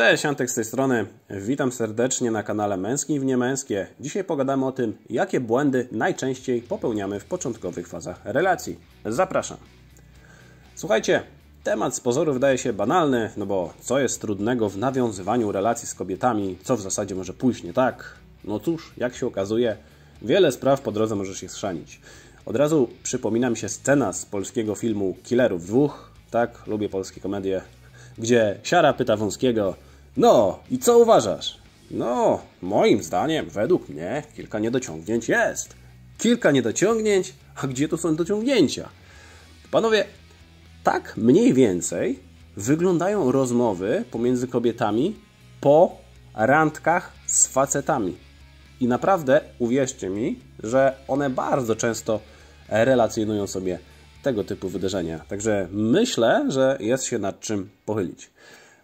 Cześć, Antek z tej strony. Witam serdecznie na kanale Męski w Niemęskie. Dzisiaj pogadamy o tym, jakie błędy najczęściej popełniamy w początkowych fazach relacji. Zapraszam. Słuchajcie, temat z pozoru wydaje się banalny, no bo co jest trudnego w nawiązywaniu relacji z kobietami, co w zasadzie może pójść nie tak? No cóż, jak się okazuje, wiele spraw po drodze może się schrzanić. Od razu przypomina mi się scena z polskiego filmu Killerów dwóch. Tak, lubię polskie komedie, gdzie Siara pyta Wąskiego, no i co uważasz? No, moim zdaniem, według mnie, kilka niedociągnięć jest. Kilka niedociągnięć? A gdzie to są dociągnięcia? Panowie, tak mniej więcej wyglądają rozmowy pomiędzy kobietami po randkach z facetami. I naprawdę uwierzcie mi, że one bardzo często relacjonują sobie tego typu wydarzenia. Także myślę, że jest się nad czym pochylić.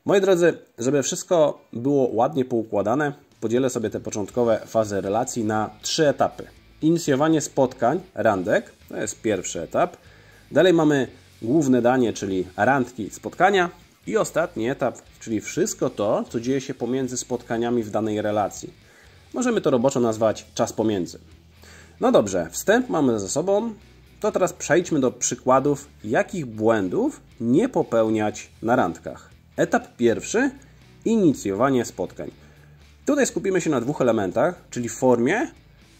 Moi drodzy, żeby wszystko było ładnie poukładane, podzielę sobie te początkowe fazy relacji na trzy etapy. Inicjowanie spotkań, randek, to jest pierwszy etap. Dalej mamy główne danie, czyli randki, spotkania. I ostatni etap, czyli wszystko to, co dzieje się pomiędzy spotkaniami w danej relacji. Możemy to roboczo nazwać czas pomiędzy. No dobrze, wstęp mamy za sobą, to teraz przejdźmy do przykładów, jakich błędów nie popełniać na randkach. Etap pierwszy inicjowanie spotkań. Tutaj skupimy się na dwóch elementach, czyli formie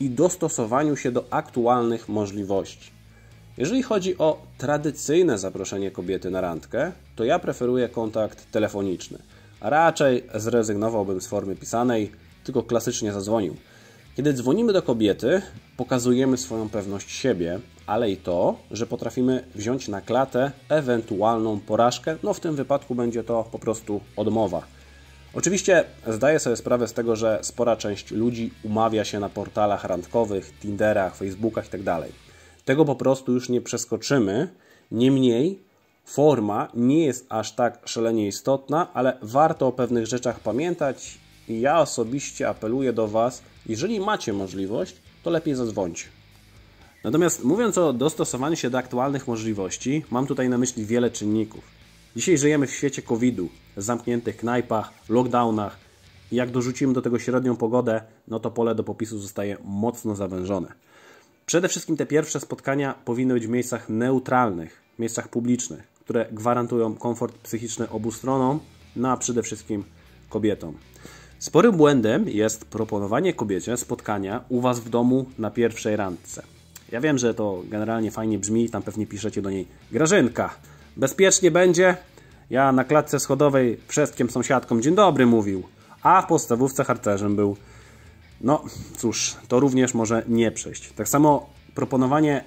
i dostosowaniu się do aktualnych możliwości. Jeżeli chodzi o tradycyjne zaproszenie kobiety na randkę, to ja preferuję kontakt telefoniczny, raczej zrezygnowałbym z formy pisanej, tylko klasycznie zadzwonił. Kiedy dzwonimy do kobiety, pokazujemy swoją pewność siebie, ale i to, że potrafimy wziąć na klatę ewentualną porażkę. No w tym wypadku będzie to po prostu odmowa. Oczywiście zdaję sobie sprawę z tego, że spora część ludzi umawia się na portalach randkowych, Tinderach, Facebookach itd. Tak tego po prostu już nie przeskoczymy. Niemniej forma nie jest aż tak szalenie istotna, ale warto o pewnych rzeczach pamiętać i ja osobiście apeluję do Was, jeżeli macie możliwość, to lepiej zadzwońcie. Natomiast mówiąc o dostosowaniu się do aktualnych możliwości, mam tutaj na myśli wiele czynników. Dzisiaj żyjemy w świecie COVID-u, zamkniętych knajpach, lockdownach i jak dorzucimy do tego średnią pogodę, no to pole do popisu zostaje mocno zawężone. Przede wszystkim te pierwsze spotkania powinny być w miejscach neutralnych, miejscach publicznych, które gwarantują komfort psychiczny obu stronom, no a przede wszystkim kobietom. Sporym błędem jest proponowanie kobiecie spotkania u Was w domu na pierwszej randce. Ja wiem, że to generalnie fajnie brzmi, tam pewnie piszecie do niej Grażynka, bezpiecznie będzie? Ja na klatce schodowej wszystkim sąsiadkom dzień dobry mówił, a w podstawówce harcerzem był. No cóż, to również może nie przejść. Tak samo proponowanie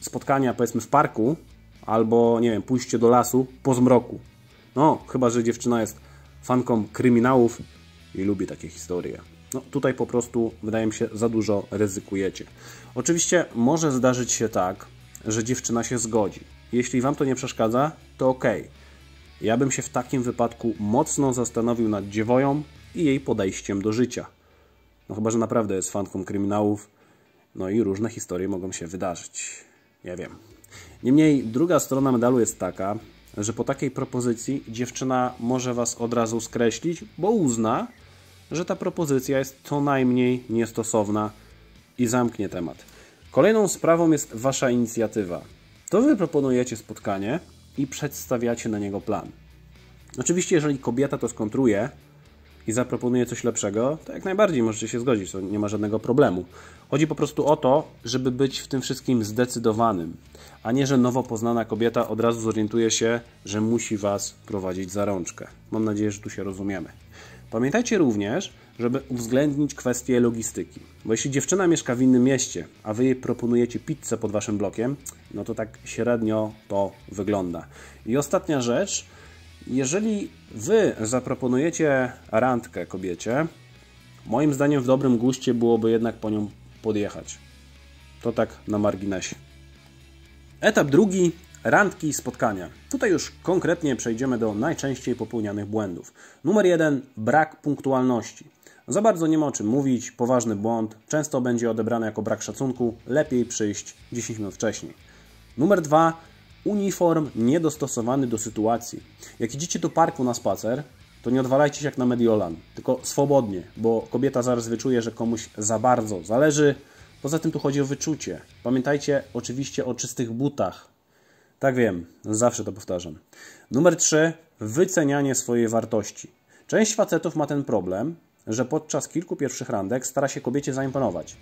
spotkania powiedzmy w parku albo nie wiem, pójście do lasu po zmroku. No, chyba że dziewczyna jest fanką kryminałów i lubi takie historie. No tutaj po prostu, wydaje mi się, za dużo ryzykujecie. Oczywiście może zdarzyć się tak, że dziewczyna się zgodzi. Jeśli Wam to nie przeszkadza, to ok. Ja bym się w takim wypadku mocno zastanowił nad dziewoją i jej podejściem do życia. No chyba, że naprawdę jest fanką kryminałów, no i różne historie mogą się wydarzyć. Ja wiem. Niemniej druga strona medalu jest taka, że po takiej propozycji dziewczyna może Was od razu skreślić, bo uzna, że ta propozycja jest co najmniej niestosowna i zamknie temat. Kolejną sprawą jest Wasza inicjatywa. To Wy proponujecie spotkanie i przedstawiacie na niego plan. Oczywiście, jeżeli kobieta to skontruje i zaproponuje coś lepszego, to jak najbardziej możecie się zgodzić, to nie ma żadnego problemu. Chodzi po prostu o to, żeby być w tym wszystkim zdecydowanym, a nie, że nowo poznana kobieta od razu zorientuje się, że musi Was prowadzić za rączkę. Mam nadzieję, że tu się rozumiemy. Pamiętajcie również, żeby uwzględnić kwestię logistyki. Bo jeśli dziewczyna mieszka w innym mieście, a wy jej proponujecie pizzę pod waszym blokiem, no to tak średnio to wygląda. I ostatnia rzecz, jeżeli wy zaproponujecie randkę kobiecie, moim zdaniem w dobrym guście byłoby jednak po nią podjechać. To tak na marginesie. Etap drugi Randki i spotkania. Tutaj już konkretnie przejdziemy do najczęściej popełnianych błędów. Numer jeden: brak punktualności. Za bardzo nie ma o czym mówić, poważny błąd, często będzie odebrany jako brak szacunku, lepiej przyjść 10 minut wcześniej. Numer dwa: uniform niedostosowany do sytuacji. Jak idziecie do parku na spacer, to nie odwalajcie się jak na Mediolan, tylko swobodnie, bo kobieta zaraz wyczuje, że komuś za bardzo zależy. Poza tym tu chodzi o wyczucie. Pamiętajcie oczywiście o czystych butach. Tak wiem, zawsze to powtarzam. Numer 3. Wycenianie swojej wartości. Część facetów ma ten problem, że podczas kilku pierwszych randek stara się kobiecie zaimponować.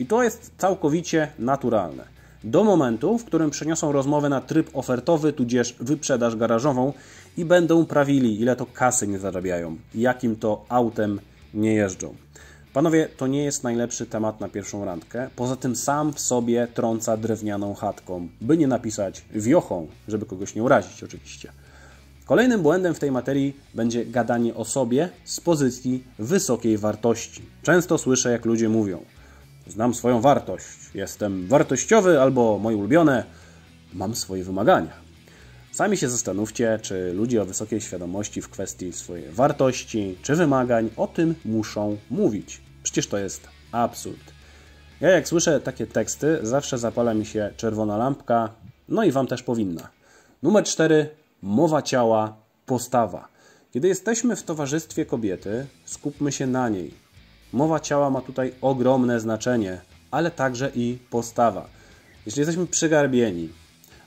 I to jest całkowicie naturalne. Do momentu, w którym przeniosą rozmowę na tryb ofertowy, tudzież wyprzedaż garażową i będą prawili, ile to kasy nie zarabiają, jakim to autem nie jeżdżą. Panowie, to nie jest najlepszy temat na pierwszą randkę. Poza tym sam w sobie trąca drewnianą chatką, by nie napisać wiochą, żeby kogoś nie urazić oczywiście. Kolejnym błędem w tej materii będzie gadanie o sobie z pozycji wysokiej wartości. Często słyszę, jak ludzie mówią: Znam swoją wartość, jestem wartościowy albo moje ulubione, mam swoje wymagania. Sami się zastanówcie, czy ludzie o wysokiej świadomości w kwestii swojej wartości czy wymagań o tym muszą mówić. Przecież to jest absurd. Ja jak słyszę takie teksty, zawsze zapala mi się czerwona lampka, no i Wam też powinna. Numer 4 mowa ciała, postawa. Kiedy jesteśmy w towarzystwie kobiety, skupmy się na niej. Mowa ciała ma tutaj ogromne znaczenie, ale także i postawa. Jeśli jesteśmy przygarbieni,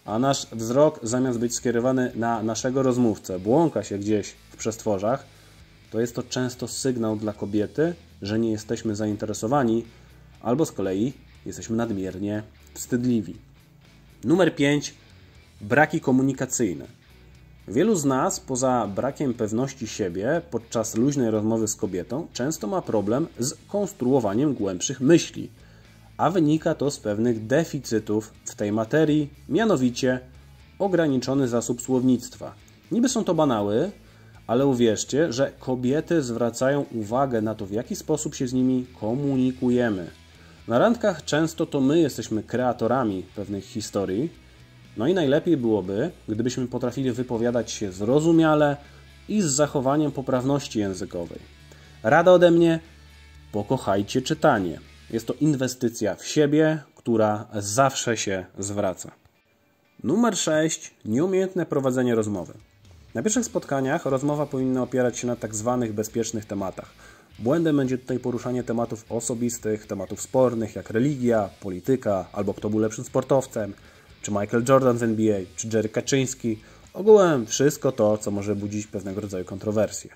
a nasz wzrok zamiast być skierowany na naszego rozmówcę, błąka się gdzieś w przestworzach, to jest to często sygnał dla kobiety, że nie jesteśmy zainteresowani, albo z kolei jesteśmy nadmiernie wstydliwi. Numer 5. Braki komunikacyjne. Wielu z nas, poza brakiem pewności siebie podczas luźnej rozmowy z kobietą, często ma problem z konstruowaniem głębszych myśli, a wynika to z pewnych deficytów w tej materii, mianowicie ograniczony zasób słownictwa. Niby są to banały, ale uwierzcie, że kobiety zwracają uwagę na to, w jaki sposób się z nimi komunikujemy. Na randkach często to my jesteśmy kreatorami pewnych historii, no i najlepiej byłoby, gdybyśmy potrafili wypowiadać się zrozumiale i z zachowaniem poprawności językowej. Rada ode mnie: pokochajcie czytanie. Jest to inwestycja w siebie, która zawsze się zwraca. Numer 6. Nieumiejętne prowadzenie rozmowy. Na pierwszych spotkaniach rozmowa powinna opierać się na tak zwanych bezpiecznych tematach. Błędem będzie tutaj poruszanie tematów osobistych, tematów spornych jak religia, polityka albo kto był lepszym sportowcem, czy Michael Jordan z NBA, czy Jerry Kaczyński, ogółem wszystko to, co może budzić pewnego rodzaju kontrowersje.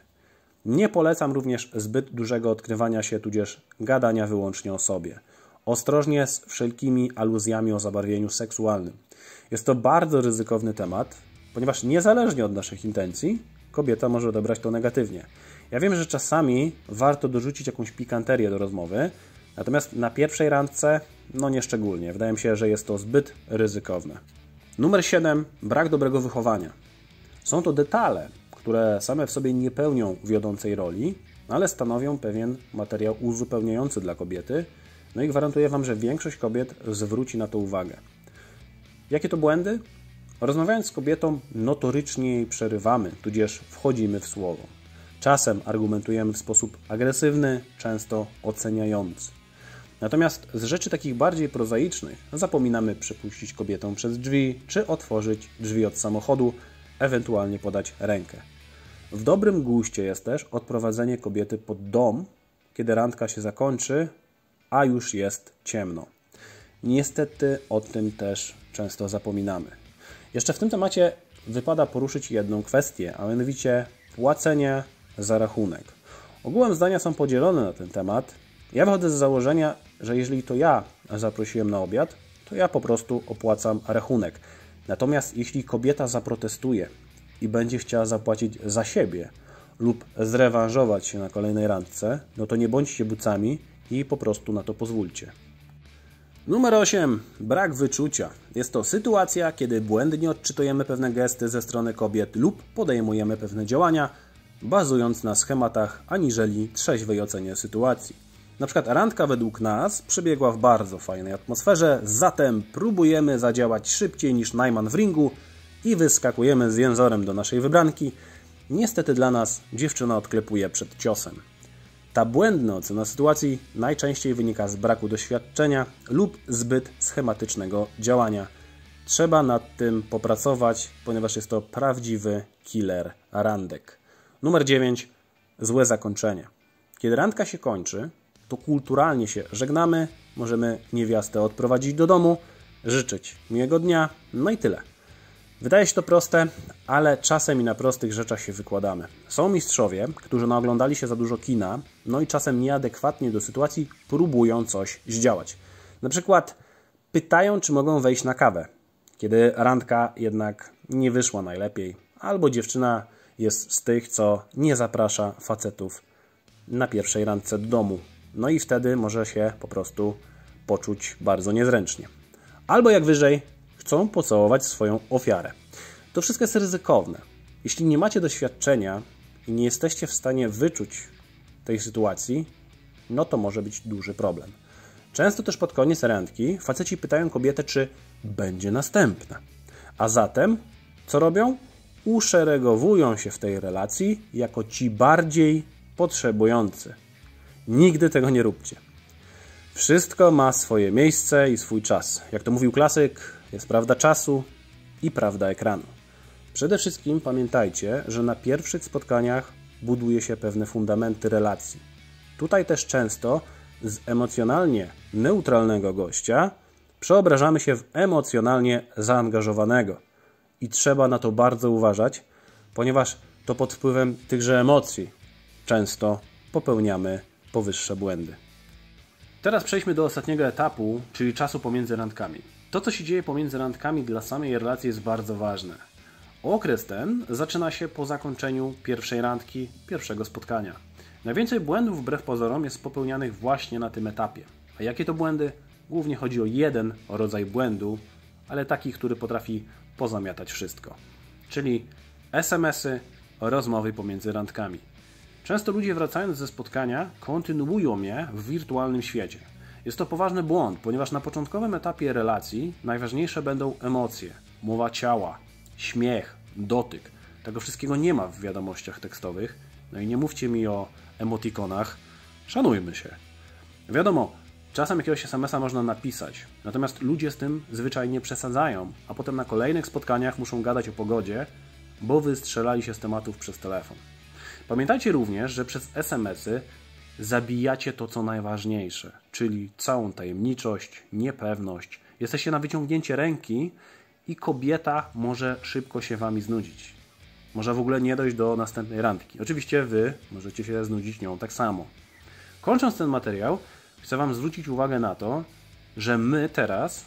Nie polecam również zbyt dużego odkrywania się, tudzież gadania wyłącznie o sobie. Ostrożnie z wszelkimi aluzjami o zabarwieniu seksualnym. Jest to bardzo ryzykowny temat, ponieważ niezależnie od naszych intencji, kobieta może odebrać to negatywnie. Ja wiem, że czasami warto dorzucić jakąś pikanterię do rozmowy, natomiast na pierwszej randce no nie szczególnie. Wydaje mi się, że jest to zbyt ryzykowne. Numer 7. Brak dobrego wychowania. Są to detale, które same w sobie nie pełnią wiodącej roli, ale stanowią pewien materiał uzupełniający dla kobiety. No i gwarantuję Wam, że większość kobiet zwróci na to uwagę. Jakie to błędy? Rozmawiając z kobietą, notorycznie jej przerywamy, tudzież wchodzimy w słowo. Czasem argumentujemy w sposób agresywny, często oceniający. Natomiast z rzeczy takich bardziej prozaicznych zapominamy przepuścić kobietę przez drzwi, czy otworzyć drzwi od samochodu, ewentualnie podać rękę. W dobrym guście jest też odprowadzenie kobiety pod dom, kiedy randka się zakończy, a już jest ciemno. Niestety o tym też często zapominamy. Jeszcze w tym temacie wypada poruszyć jedną kwestię, a mianowicie płacenie za rachunek. Ogółem zdania są podzielone na ten temat. Ja wychodzę z założenia, że jeżeli to ja zaprosiłem na obiad, to ja po prostu opłacam rachunek. Natomiast jeśli kobieta zaprotestuje i będzie chciała zapłacić za siebie lub zrewanżować się na kolejnej randce, no to nie bądźcie bucami i po prostu na to pozwólcie. Numer 8. Brak wyczucia. Jest to sytuacja, kiedy błędnie odczytujemy pewne gesty ze strony kobiet lub podejmujemy pewne działania, bazując na schematach aniżeli trzeźwej ocenie sytuacji. Na przykład randka według nas przebiegła w bardzo fajnej atmosferze, zatem próbujemy zadziałać szybciej niż Najman w ringu i wyskakujemy z jęzorem do naszej wybranki. Niestety dla nas dziewczyna odklepuje przed ciosem. Ta błędna ocena sytuacji najczęściej wynika z braku doświadczenia lub zbyt schematycznego działania. Trzeba nad tym popracować, ponieważ jest to prawdziwy killer randek. Numer 9. Złe zakończenie. Kiedy randka się kończy, to kulturalnie się żegnamy, możemy niewiastę odprowadzić do domu, życzyć miłego dnia, no i tyle. Wydaje się to proste, ale czasem i na prostych rzeczach się wykładamy. Są mistrzowie, którzy naoglądali się za dużo kina, no i czasem nieadekwatnie do sytuacji próbują coś zdziałać. Na przykład pytają, czy mogą wejść na kawę, kiedy randka jednak nie wyszła najlepiej, albo dziewczyna jest z tych, co nie zaprasza facetów na pierwszej randce do domu. No i wtedy może się po prostu poczuć bardzo niezręcznie. Albo jak wyżej, chcą pocałować swoją ofiarę. To wszystko jest ryzykowne. Jeśli nie macie doświadczenia i nie jesteście w stanie wyczuć tej sytuacji, no to może być duży problem. Często też pod koniec randki faceci pytają kobietę, czy będzie następna. A zatem, co robią? Uszeregowują się w tej relacji jako ci bardziej potrzebujący. Nigdy tego nie róbcie. Wszystko ma swoje miejsce i swój czas. Jak to mówił klasyk, jest prawda czasu i prawda ekranu. Przede wszystkim pamiętajcie, że na pierwszych spotkaniach buduje się pewne fundamenty relacji. Tutaj też często z emocjonalnie neutralnego gościa przeobrażamy się w emocjonalnie zaangażowanego. I trzeba na to bardzo uważać, ponieważ to pod wpływem tychże emocji często popełniamy powyższe błędy. Teraz przejdźmy do ostatniego etapu, czyli czasu pomiędzy randkami. To, co się dzieje pomiędzy randkami dla samej relacji jest bardzo ważne. Okres ten zaczyna się po zakończeniu pierwszej randki, pierwszego spotkania. Najwięcej błędów wbrew pozorom jest popełnianych właśnie na tym etapie. A jakie to błędy? Głównie chodzi o jeden rodzaj błędu, ale taki, który potrafi pozamiatać wszystko. Czyli SMS-y, rozmowy pomiędzy randkami. Często ludzie wracając ze spotkania kontynuują je w wirtualnym świecie. Jest to poważny błąd, ponieważ na początkowym etapie relacji najważniejsze będą emocje, mowa ciała, śmiech, dotyk. Tego wszystkiego nie ma w wiadomościach tekstowych. No i nie mówcie mi o emotikonach. Szanujmy się. Wiadomo, czasem jakiegoś SMS-a można napisać, natomiast ludzie z tym zwyczajnie przesadzają, a potem na kolejnych spotkaniach muszą gadać o pogodzie, bo wystrzelali się z tematów przez telefon. Pamiętajcie również, że przez SMS-y zabijacie to, co najważniejsze, czyli całą tajemniczość, niepewność. Jesteście na wyciągnięcie ręki i kobieta może szybko się wami znudzić. Może w ogóle nie dojść do następnej randki. Oczywiście wy możecie się znudzić nią tak samo. Kończąc ten materiał, chcę wam zwrócić uwagę na to, że my teraz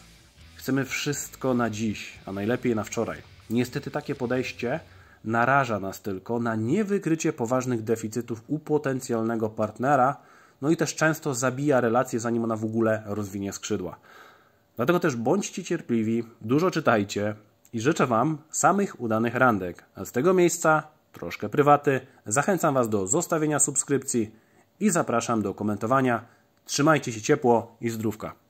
chcemy wszystko na dziś, a najlepiej na wczoraj. Niestety takie podejście naraża nas tylko na niewykrycie poważnych deficytów u potencjalnego partnera, no i też często zabija relację, zanim ona w ogóle rozwinie skrzydła. Dlatego też bądźcie cierpliwi, dużo czytajcie i życzę Wam samych udanych randek. A z tego miejsca, troszkę prywaty, zachęcam Was do zostawienia subskrypcji i zapraszam do komentowania. Trzymajcie się ciepło i zdrówka.